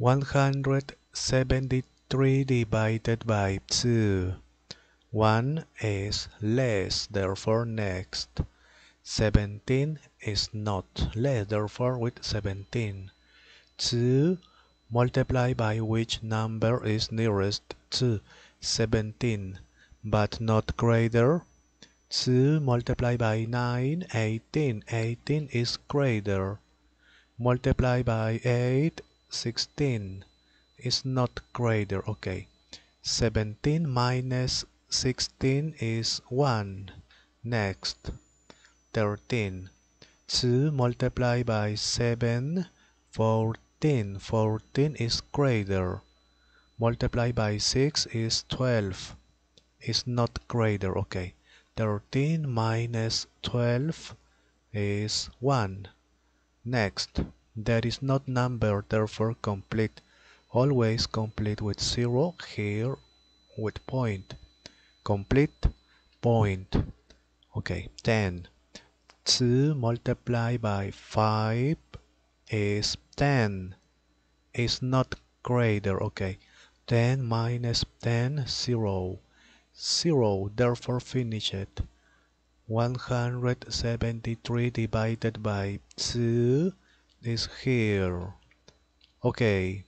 173 divided by 2. 1 is less, therefore next. 17 is not less, therefore with 17. 2 multiply by which number is nearest to 17 but not greater. 2 multiply by 9, 18. 18 is greater. Multiply by 8, 16 is not greater. Okay. 17 minus 16 is 1. Next. 13. 2 multiplied by 7, 14. 14 is greater. Multiplied by 6 is 12. Is not greater. Okay. 13 minus 12 is 1. Next. There is not number, therefore complete. Always complete with 0, here with point. Complete point. Okay, 10. 2 multiplied by 5 is 10. Is not greater. Okay. 10 minus 10, 0. 0, therefore finish it. 173 divided by 2 is here. Okay.